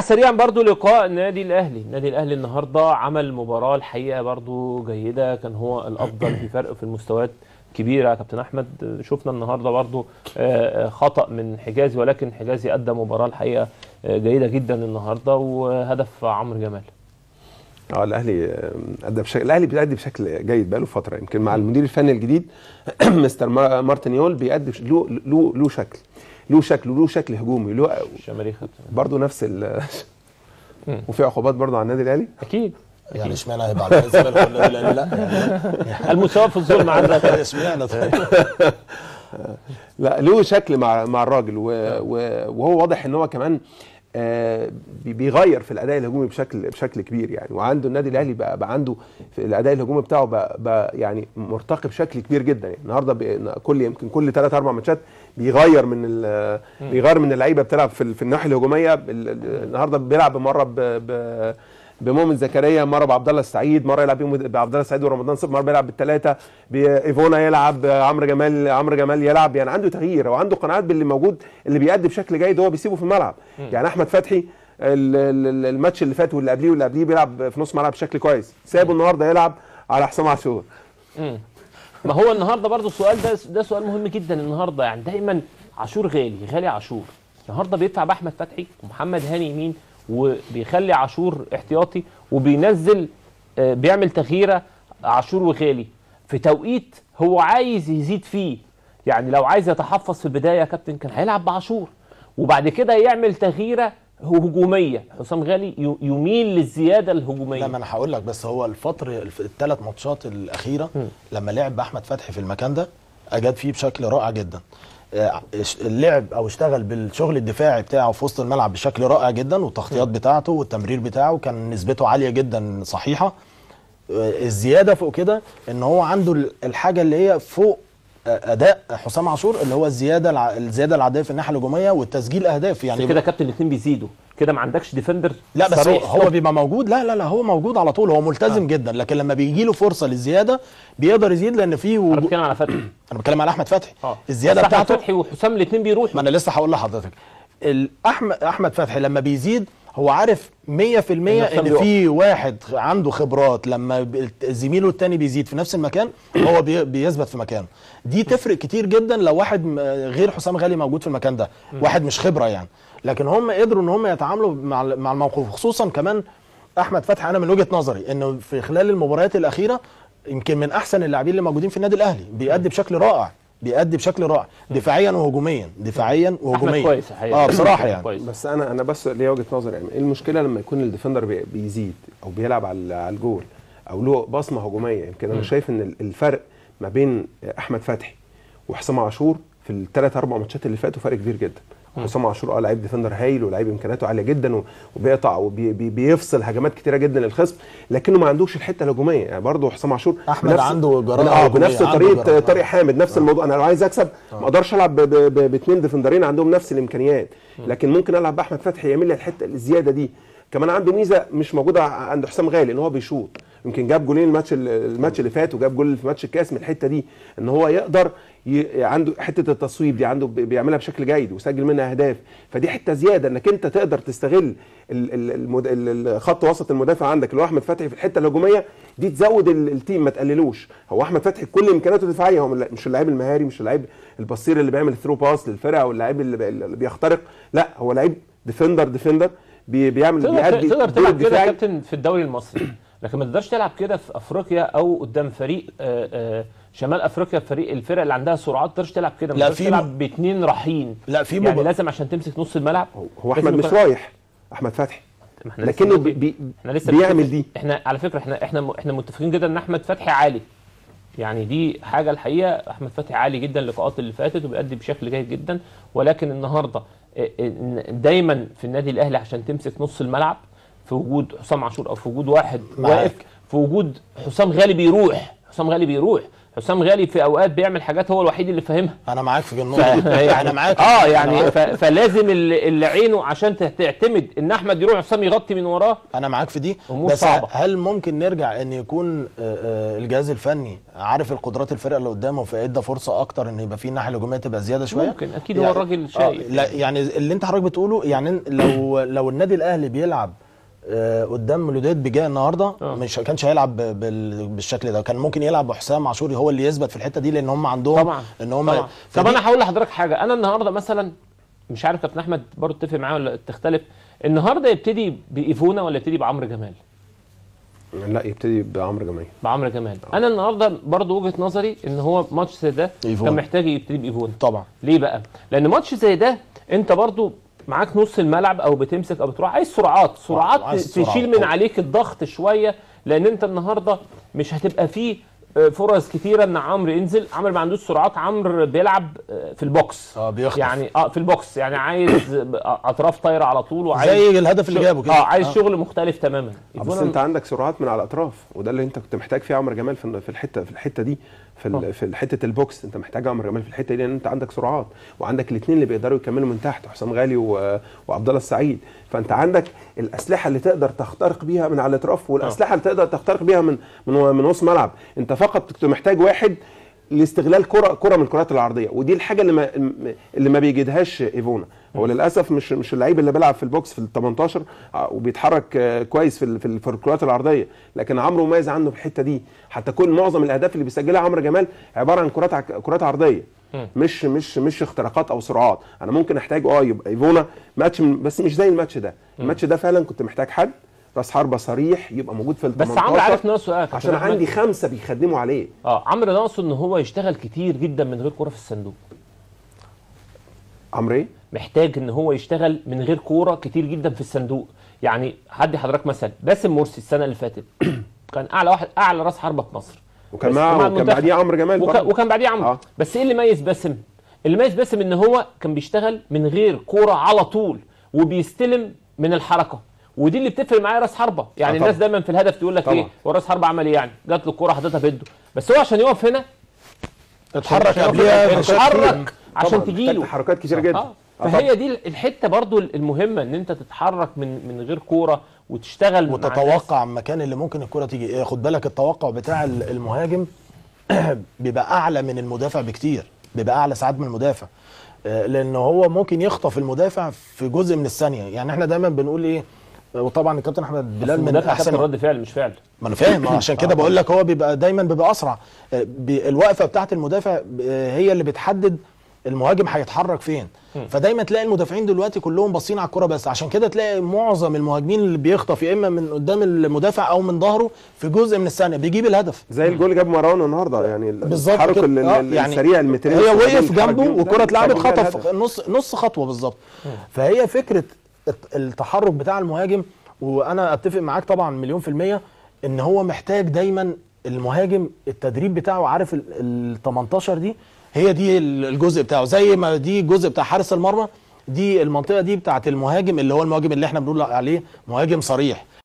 سريعا برضو لقاء النادي الأهلي. النادي الأهلي النهارده عمل مباراة الحقيقة برضو جيدة. كان هو الأفضل في فرق في المستويات كبيرة. يا كابتن أحمد شفنا النهارده برضو آه، آه، خطأ من حجازي ولكن حجازي أدى مباراة الحقيقة آه، جيدة جدا النهارده وهدف عمرو جمال. آه الأهلي أدى بشكل الأهلي بيأدي بشكل جيد بقاله فترة. يمكن مع المدير الفني الجديد مستر ما- مارتينيول بيأدي له له شكل. له شكل له شكل هجومي له شماريخ برضه نفس ال وفي عقوبات برضه على النادي الأهلي؟ أكيد. يعني اشمعنى هيبقى على الزمالك ولا لا لا يعني المساواة في الظلم عندك. اشمعنى طيب؟ لا له شكل مع مع الراجل وهو واضح إن هو كمان آه، بيغير في الأداء الهجومي بشكل بشكل كبير يعني. وعنده النادي الأهلي بقى, بقى عنده في الأداء الهجومي بتاعه بقى, بقى يعني مرتقي بشكل كبير جدا يعني. النهارده كل يمكن كل ثلاث أربع ماتشات بيغير من بيغير من اللعيبة بتلعب في, في الناحية الهجومية. ال- ال- النهارده بيلعب مره ب بمؤمن زكريا مرة بعبد الله السعيد مرة يلعب بيهم- بعبد الله السعيد ورمضان صبحي مرة بيلعب بالثلاثه إيفونا يلعب عمرو جمال عمرو جمال يلعب. يعني عنده تغيير وعنده قناعات باللي موجود اللي بيأدي بشكل جيد هو بيسيبه في الملعب. يعني أحمد فتحي ال- ال- الماتش اللي فات واللي قبليه واللي قبليه بيلعب في نص ملعب بشكل كويس. سابه النهارده يلعب على حسام عاشور. ما هو النهارده برضو السؤال ده ده سؤال مهم جدا النهارده. يعني دايما عاشور غالي غالي عاشور. النهارده بيدفع بأحمد فتحي ومحمد هاني يمين وبيخلي عاشور احتياطي وبينزل آه، بيعمل تغييرة عاشور وغالي في توقيت هو عايز يزيد فيه يعني لو عايز يتحفظ في البداية يا كابتن كان هيلعب بعاشور. وبعد كده يعمل تغييرة هجومية. حسام غالي يميل للزيادة الهجومية. لا ما أنا هقول لك بس هو الفترة الثلاث ماتشات الأخيرة لما لعب باحمد فتحي في المكان ده أجاد فيه بشكل رائع جدا. اللعب أو اشتغل بالشغل الدفاعي بتاعه في وسط الملعب بشكل رائع جدا والتغطيات بتاعته والتمرير بتاعه كان نسبته عالية جدا صحيحة. الزيادة فوق كده إن هو عنده ال- الحاجة اللي هي فوق آه، أداء حسام عاشور اللي هو الزيادة الزيادة العادية في الناحية الهجومية والتسجيل أهداف. يعني يعني كده كابتن الاثنين بيزيدوا. كده ما عندكش ديفندر لا بس هو, صريح. هو بيبقى موجود. لا لا لا هو موجود على طول. هو ملتزم آه. جدا لكن لما بيجي له فرصة للزيادة بيقدر يزيد لأن في أنا وجود بتكلم على فتحي. أنا بتكلم على أحمد فتحي. آه. الزيادة بتاعته فتحي وحسام الاثنين بيروحوا. ما أنا لسه هقول لحضرتك. احمد أحمد فتحي لما بيزيد هو عارف 100% حسام إن. في واحد عنده خبرات لما زميله التاني بيزيد في نفس المكان هو بي- بيثبت في مكانه. دي تفرق كتير جدا لو واحد غير حسام غالي موجود في المكان ده. واحد مش خبرة يعني. لكن هم قدروا إن هم يتعاملوا مع مع الموقف خصوصا كمان أحمد فتحي أنا من وجهة نظري إنه في خلال المباريات الأخيرة يمكن من أحسن اللاعبين اللي موجودين في النادي الأهلي بيأدي بشكل رائع. بيأدي بشكل رائع. دفاعيا وهجوميا. دفاعيا وهجوميا. كويس. آه بصراحة يعني. كويس. بس أنا أنا بس ليا وجهة نظر يعني. إيه المشكلة لما يكون ال defender بي- بيزيد أو بيلعب على على الجول أو له بصمة هجومية؟ يمكن أنا شايف إن ال- الفرق ما بين أحمد فتحي وحسام عاشور في الثلاث أربع ماتشات اللي فاتوا فرق كبير جدا. حسام عاشور آه لعيب defender هايل ولعيب إمكانياته عالية جدا وبيقطع وبيفصل هجمات كتيرة جدا للخصم لكنه ما عندوش الحتة الهجومية. يعني برضه حسام عاشور أحمد عنده جراءة آه بنفس طريقة. طارق حامد نفس الموضوع. أنا لو عايز أكسب ما أقدرش ألعب باثنين defender ين عندهم نفس الإمكانيات. لكن ممكن ألعب بأحمد فتحي يعمل لي الحته الزيادة دي. كمان عنده ميزة مش موجودة عند حسام غالي إن هو بيشوط. يمكن جاب جولين الماتش الماتش اللي فات وجاب جول في ماتش الكاس من الحتة دي إن هو يقدر ي... عنده حتة التصويب دي عنده بي- بيعملها بشكل جيد وسجل منها أهداف. فدي حتة زيادة إنك أنت تقدر تستغل ال- ال- المد... ال- ال- خط وسط المدافع عندك. اللي هو أحمد فتحي في الحتة الهجومية دي تزود ال- ال team ما تقللوش. هو أحمد فتحي كل إمكانياته الدفاعيه هو مش اللاعب المهاري مش اللاعب البصير اللي بيعمل through pass للفرقة أو اللاعب اللي, بي... اللي بيخترق لا هو لعيب defender defender. بيعمل بيأدي تقدر تلعب كده يا. كابتن في الدوري المصري لكن ما تقدرش تلعب كده في أفريقيا أو قدام فريق آه، آه، شمال أفريقيا فريق الفرق اللي عندها سرعات ما تقدرش تلعب كده ما لا، تقدرش في تلعب باثنين رايحين. لا، في يعني لازم عشان تمسك نص الملعب. هو أحمد مش رايح أحمد فتحي. إحنا لكنه بي... بي... إحنا لسه بيعمل دي. إحنا على فكرة إحنا إحنا إحنا متفقين جدا إن أحمد فتحي عالي. يعني دي حاجة الحقيقة أحمد فتحي عالي جدا اللقاءات اللي فاتت وبيأدي بشكل جيد جدا. ولكن النهارده دايما في النادي الأهلي عشان تمسك نص الملعب في وجود حسام عاشور أو في وجود واحد معاك. واقف في وجود حسام غالي بيروح حسام غالي بيروح حسام غالي في أوقات بيعمل حاجات هو الوحيد اللي فاهمها أنا معاك في. النقطة دي أنا معاك آه يعني. ف... فلازم اللي, عينه عشان تعتمد إن أحمد يروح حسام يغطي من وراه أنا معاك في دي بس صعبة. هل ممكن نرجع إن يكون آه، آه، الجهاز الفني عارف القدرات الفرقة اللي قدامه فادى فرصة أكتر إن يبقى في الناحيه الهجومية تبقى زيادة شوية ممكن أكيد هو الراجل آه شايف لا يعني اللي أنت حضرتك بتقوله يعني لو لو النادي الأهلي بيلعب قدام الوداد بجاء النهارده آه. مش كانش هيلعب بالشكل ده. كان ممكن يلعب بحسام عاشوري هو اللي يثبت في الحتة دي لأن هم عندهم طبعا. إن هم طبعا. طب أنا هقول لحضرتك حاجة. أنا النهارده مثلا مش عارف كابتن أحمد برضه تتفق معايا ولا تختلف النهارده يبتدي بإيفونا ولا يبتدي بعمرو جمال؟ لا يبتدي بعمرو جمال. بعمرو جمال. أنا النهارده برضه وجهة نظري إن هو ماتش زي ده. كان محتاج يبتدي بإيفونا. طبعا. ليه بقى؟ لأن ماتش زي ده أنت برضه معاك نص الملعب أو بتمسك أو بتروح عايز سرعات سرعات. تشيل من عليك الضغط شوية لأن انت النهارده مش هتبقى فيه فرص كتيرة إن عمرو ينزل. عمرو ما عندوش سرعات. عمرو بيلعب آه، في ال box. آه بيخطف. يعني آه في ال box. يعني عايز أطراف طايرة على طول وعايز زي الهدف اللي جابه كده. آه عايز شغل مختلف تماما. آه، بس أنت عندك سرعات من على الاطراف وده اللي أنت كنت محتاج فيه عمرو جمال في في الحتة في الحتة دي في آه. في حتة ال box. أنت محتاج عمرو جمال في الحتة دي لأن أنت عندك سرعات. وعندك الاثنين اللي بيقدروا يكملوا من تحت حسام غالي و- وعبد الله السعيد. فأنت عندك الأسلحة اللي تقدر تخترق بيها من على الأطراف والأسلحة اللي تقدر تخترق بيها من من من نص ملعب. أنت فقط كنت محتاج واحد لاستغلال كره كرة من الكرات العرضية ودي الحاجة اللي ما اللي ما بيجدهاش إيفونا. هو للأسف مش مش اللعيب اللي بيلعب في البوكس في ال 18 آه، وبيتحرك آه، كويس في في ال- في الكرات العرضية. لكن عمرو مميز عنه في الحتة دي. حتى كل معظم الأهداف اللي بيسجلها عمرو جمال عبارة عن كرات كرات عرضية. مش مش مش اختراقات أو سرعات أنا ممكن أحتاج آه يبقى إيفونا ماتش بس مش زي الماتش ده. الماتش ده فعلا كنت محتاج حد راس حربة صريح يبقى موجود في ال بس 18 عمرو عارف ناقصه إيه عشان؟ عندي خمسة بيخدموا عليه آه عمرو ناقصه إن هو يشتغل كتير جدا من غير كورة في الصندوق عمرو إيه؟ محتاج إن هو يشتغل من غير كورة كتير جدا في الصندوق يعني هدي حضرتك مثلا باسم مرسي السنة اللي فاتت كان أعلى واحد أعلى راس حربة في مصر وكان معاه مع وكان. بعديه عمرو جمال وك... برضه. وكان بعديه عمرو. آه. بس إيه اللي ميز باسم اللي ميز باسم إن هو كان بيشتغل من غير كورة على طول وبيستلم من الحركة ودي اللي بتفرق معايا راس حربة. يعني آه الناس. دايما في الهدف تقول لك. إيه؟ هو راس حربة عمل إيه يعني. جات له الكوره حاططها في يده. بس هو عشان يقف هنا اتحرك. قبلها اتحرك. عشان طبعاً، تجيله. محتاج تحركات كتير جدا. آه آه فهي دي الحتة برضو المهمة إن أنت تتحرك من من غير كورة وتشتغل. وتتوقع المكان اللي ممكن الكره تيجي. إيه، خد بالك التوقع بتاع ال- المهاجم بيبقى أعلى من المدافع بكتير. بيبقى أعلى ساعات من المدافع. آه، لأن هو ممكن يخطف المدافع في جزء من الثانية. يعني إحنا دايما بنقول إيه؟ وطبعا الكابتن أحمد بلال من المدافع أحسن رد فعل مش فعل. ما أنا فاهم آه، عشان كده بقول لك هو بيبقى دايما بيبقى أسرع. آه، الوقفة بتاعت المدافع آه، هي اللي بتحدد المهاجم هيتحرك فين. فدايما تلاقي المدافعين دلوقتي كلهم باصين على الكرة بس. عشان كده تلاقي معظم المهاجمين اللي بيخطف يا إما من قدام المدافع أو من ظهره في جزء من الثانية بيجيب الهدف. زي الجول اللي جاب مروان النهارده يعني بالظبط التحرك آه، يعني السريع المترين هي وقف جنبه والكره اتلعبت خطف. نص نص خطوة بالظبط. فهي فكرة التحرك بتاع المهاجم وأنا أتفق معاك طبعا مليون في المية إن هو محتاج دايما المهاجم التدريب بتاعه عارف ال- ال 18 دي؟ هي دي ال- الجزء بتاعه. زي ما دي الجزء بتاع حارس المرمى دي المنطقة دي بتاعت المهاجم اللي هو المهاجم اللي إحنا بنقول عليه مهاجم صريح.